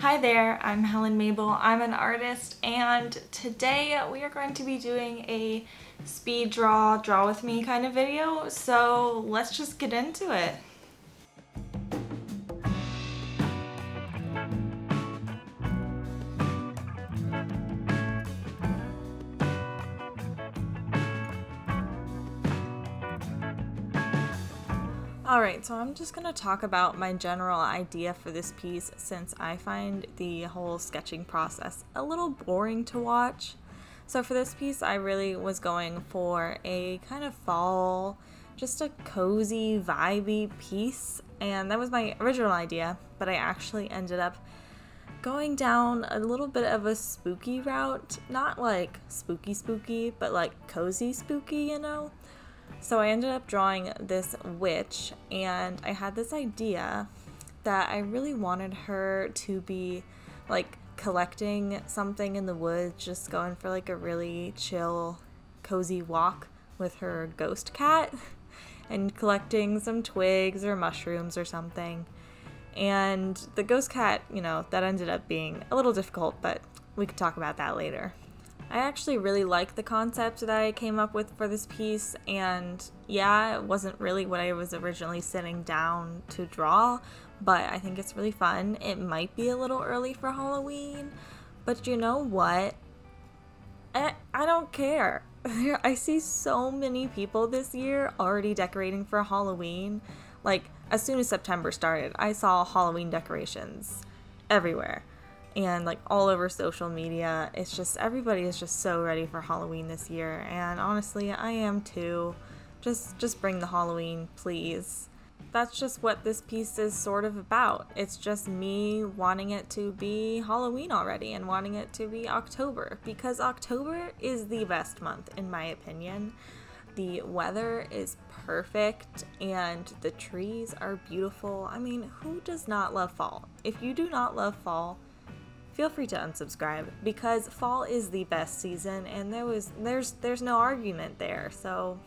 Hi there, I'm Helen Mabel. I'm an artist and today we are going to be doing a speed draw, draw with me kind of video. So let's just get into it. Alright, so I'm just going to talk about my general idea for this piece since I find the whole sketching process a little boring to watch. So for this piece, I really was going for a kind of fall, just a cozy, vibey piece, and that was my original idea, but I actually ended up going down a little bit of a spooky route. Not like spooky spooky, but like cozy spooky, you know? So I ended up drawing this witch, and I had this idea that I really wanted her to be like collecting something in the woods, just going for like a really chill, cozy walk with her ghost cat and collecting some twigs or mushrooms or something. And the ghost cat, you know, that ended up being a little difficult, but we could talk about that later. I actually really like the concept that I came up with for this piece, and yeah, it wasn't really what I was originally sitting down to draw, but I think it's really fun. It might be a little early for Halloween, but you know what? I, I don't care. I see so many people this year already decorating for Halloween. Like, as soon as September started, I saw Halloween decorations everywhere and like all over social media. It's just everybody is just so ready for Halloween this year, and honestly, I am too. Just just bring the Halloween, please. That's just what this piece is sort of about. It's just me wanting it to be Halloween already and wanting it to be October because October is the best month in my opinion. The weather is perfect and the trees are beautiful. I mean, who does not love fall? If you do not love fall, feel free to unsubscribe because fall is the best season and there was there's there's no argument there. So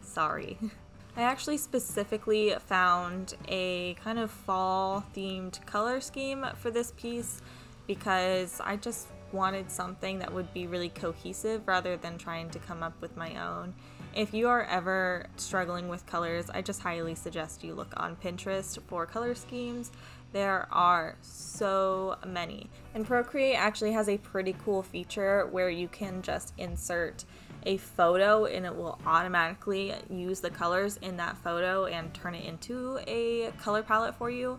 sorry. I actually specifically found a kind of fall themed color scheme for this piece because I just wanted something that would be really cohesive rather than trying to come up with my own. If you are ever struggling with colors, I just highly suggest you look on Pinterest for color schemes there are so many. And Procreate actually has a pretty cool feature where you can just insert a photo and it will automatically use the colors in that photo and turn it into a color palette for you.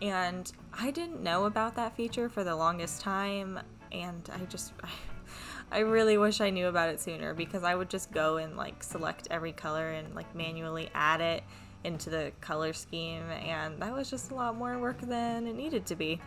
And I didn't know about that feature for the longest time and I just I really wish I knew about it sooner because I would just go and like select every color and like manually add it into the color scheme, and that was just a lot more work than it needed to be.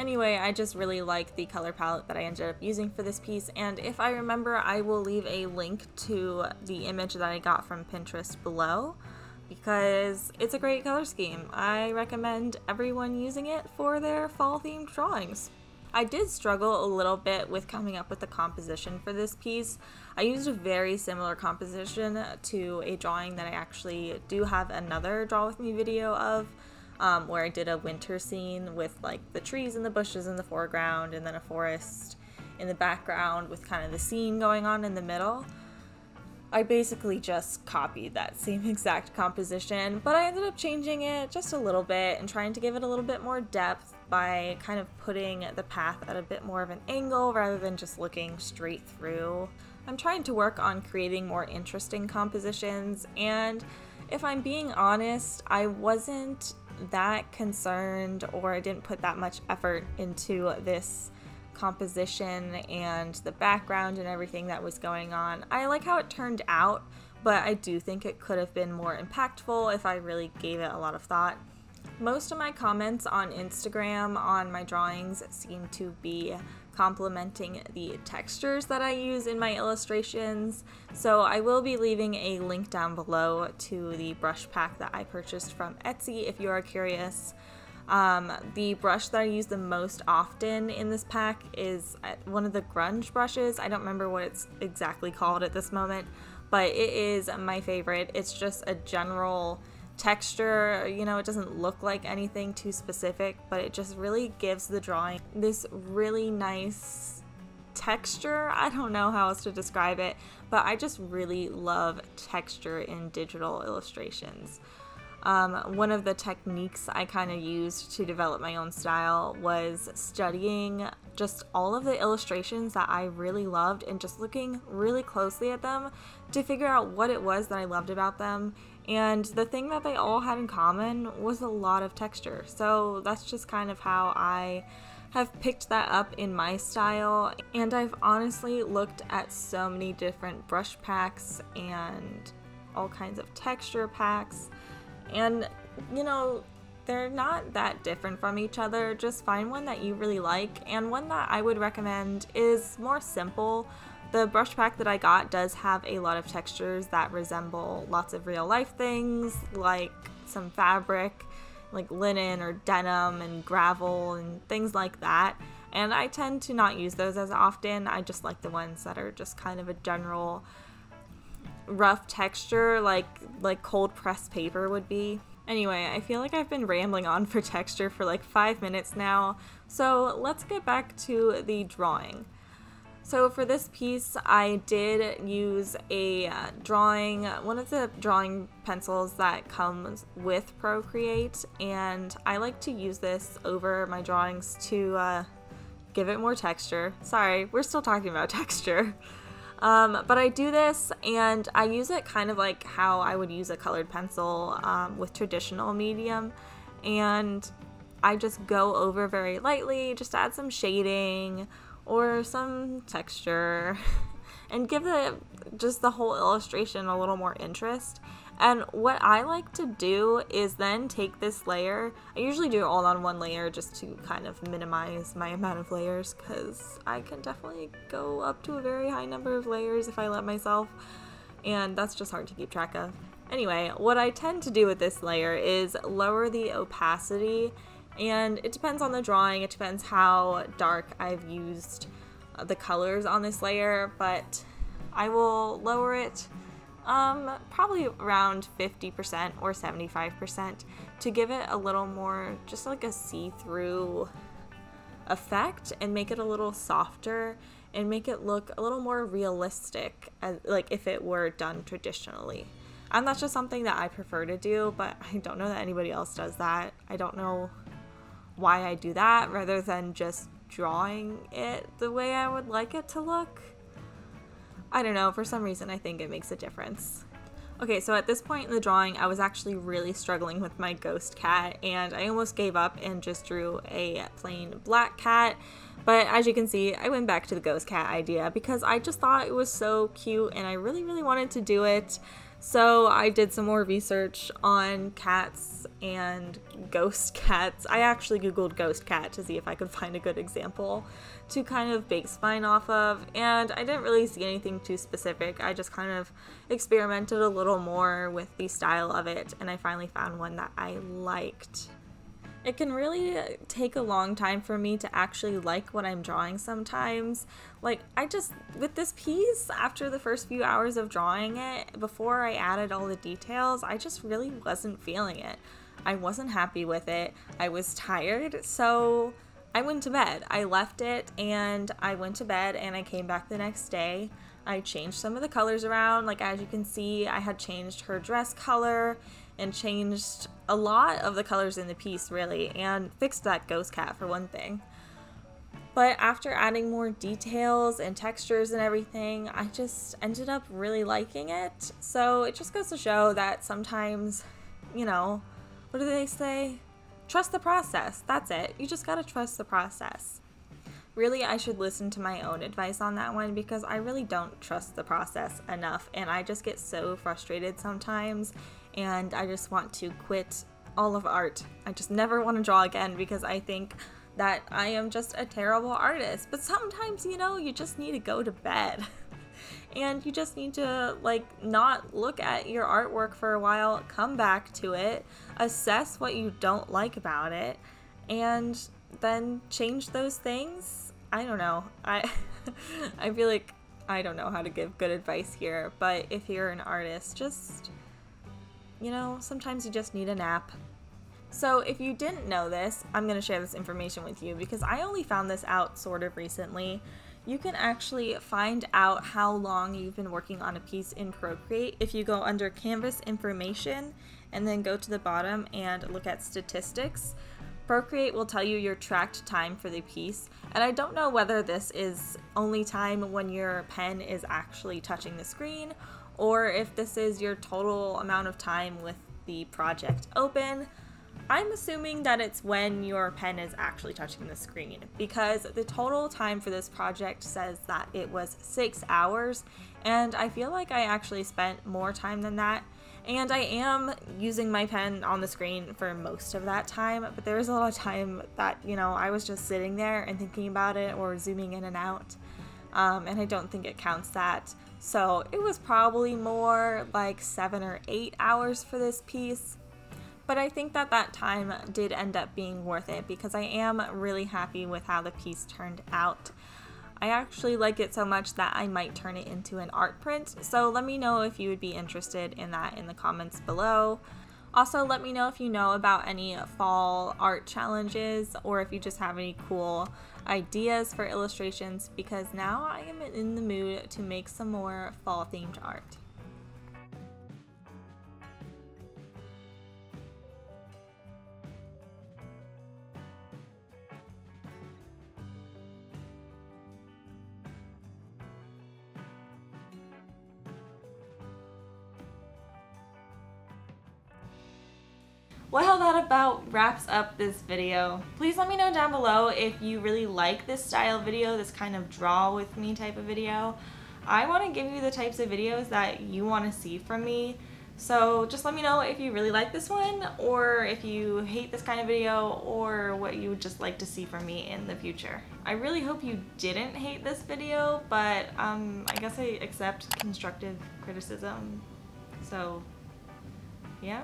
Anyway, I just really like the color palette that I ended up using for this piece, and if I remember, I will leave a link to the image that I got from Pinterest below because it's a great color scheme. I recommend everyone using it for their fall themed drawings. I did struggle a little bit with coming up with the composition for this piece. I used a very similar composition to a drawing that I actually do have another Draw With Me video of, um, where I did a winter scene with like the trees and the bushes in the foreground and then a forest in the background with kind of the scene going on in the middle. I basically just copied that same exact composition, but I ended up changing it just a little bit and trying to give it a little bit more depth by kind of putting the path at a bit more of an angle rather than just looking straight through. I'm trying to work on creating more interesting compositions, and if I'm being honest, I wasn't that concerned or I didn't put that much effort into this composition and the background and everything that was going on. I like how it turned out, but I do think it could have been more impactful if I really gave it a lot of thought. Most of my comments on Instagram on my drawings seem to be complimenting the textures that I use in my illustrations, so I will be leaving a link down below to the brush pack that I purchased from Etsy if you are curious. Um, the brush that I use the most often in this pack is uh, one of the grunge brushes. I don't remember what it's exactly called at this moment, but it is my favorite. It's just a general texture. You know, it doesn't look like anything too specific, but it just really gives the drawing this really nice texture. I don't know how else to describe it, but I just really love texture in digital illustrations. Um, one of the techniques I kind of used to develop my own style was studying just all of the illustrations that I really loved and just looking really closely at them to figure out what it was that I loved about them. And the thing that they all had in common was a lot of texture. So that's just kind of how I have picked that up in my style. And I've honestly looked at so many different brush packs and all kinds of texture packs and, you know, they're not that different from each other. Just find one that you really like. And one that I would recommend is more simple. The brush pack that I got does have a lot of textures that resemble lots of real life things, like some fabric, like linen or denim and gravel and things like that. And I tend to not use those as often. I just like the ones that are just kind of a general rough texture like like cold pressed paper would be. Anyway, I feel like I've been rambling on for texture for like five minutes now, so let's get back to the drawing. So for this piece, I did use a uh, drawing, one of the drawing pencils that comes with Procreate, and I like to use this over my drawings to uh, give it more texture. Sorry, we're still talking about texture. Um, but I do this and I use it kind of like how I would use a colored pencil um, with traditional medium. And I just go over very lightly, just add some shading or some texture and give the just the whole illustration a little more interest. And what I like to do is then take this layer, I usually do it all on one layer just to kind of minimize my amount of layers because I can definitely go up to a very high number of layers if I let myself and that's just hard to keep track of. Anyway, what I tend to do with this layer is lower the opacity and it depends on the drawing, it depends how dark I've used uh, the colors on this layer, but I will lower it um, probably around 50% or 75% to give it a little more, just like a see-through effect and make it a little softer and make it look a little more realistic, as, like if it were done traditionally. And that's just something that I prefer to do, but I don't know that anybody else does that. I don't know why I do that rather than just drawing it the way I would like it to look. I don't know, for some reason I think it makes a difference. Okay, so at this point in the drawing, I was actually really struggling with my ghost cat, and I almost gave up and just drew a plain black cat. But as you can see, I went back to the ghost cat idea because I just thought it was so cute and I really, really wanted to do it. So I did some more research on cats and ghost cats. I actually googled ghost cat to see if I could find a good example to kind of base spine off of, and I didn't really see anything too specific. I just kind of experimented a little more with the style of it, and I finally found one that I liked. It can really take a long time for me to actually like what I'm drawing sometimes. Like, I just, with this piece, after the first few hours of drawing it, before I added all the details, I just really wasn't feeling it. I wasn't happy with it. I was tired, so I went to bed. I left it and I went to bed and I came back the next day. I changed some of the colors around. Like, as you can see, I had changed her dress color and changed a lot of the colors in the piece really and fixed that ghost cat for one thing. But after adding more details and textures and everything, I just ended up really liking it. So it just goes to show that sometimes, you know, what do they say? Trust the process. That's it. You just gotta trust the process. Really, I should listen to my own advice on that one because I really don't trust the process enough and I just get so frustrated sometimes and I just want to quit all of art. I just never want to draw again because I think that I am just a terrible artist. But sometimes, you know, you just need to go to bed. and you just need to like not look at your artwork for a while, come back to it, assess what you don't like about it, and then change those things. I don't know. I I feel like I don't know how to give good advice here, but if you're an artist, just you know, sometimes you just need a nap. So, if you didn't know this, I'm going to share this information with you because I only found this out sort of recently. You can actually find out how long you've been working on a piece in Procreate if you go under Canvas Information and then go to the bottom and look at Statistics. Procreate will tell you your tracked time for the piece, and I don't know whether this is only time when your pen is actually touching the screen or if this is your total amount of time with the project open. I'm assuming that it's when your pen is actually touching the screen because the total time for this project says that it was six hours, and I feel like I actually spent more time than that. And I am using my pen on the screen for most of that time, but there was a lot of time that, you know, I was just sitting there and thinking about it or zooming in and out. Um, and I don't think it counts that. So it was probably more like seven or eight hours for this piece. But I think that that time did end up being worth it because I am really happy with how the piece turned out. I actually like it so much that I might turn it into an art print, so let me know if you would be interested in that in the comments below. Also, let me know if you know about any fall art challenges or if you just have any cool ideas for illustrations because now I am in the mood to make some more fall themed art. Well, that about wraps up this video. Please let me know down below if you really like this style video, this kind of draw with me type of video. I want to give you the types of videos that you want to see from me. So just let me know if you really like this one or if you hate this kind of video or what you would just like to see from me in the future. I really hope you didn't hate this video, but um, I guess I accept constructive criticism. So yeah.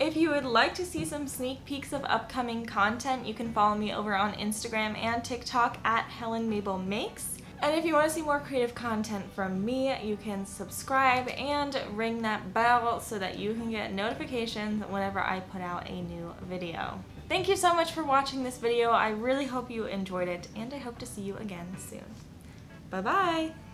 If you would like to see some sneak peeks of upcoming content, you can follow me over on Instagram and TikTok at Helen Mabel Makes. And if you want to see more creative content from me, you can subscribe and ring that bell so that you can get notifications whenever I put out a new video. Thank you so much for watching this video. I really hope you enjoyed it, and I hope to see you again soon. Bye-bye!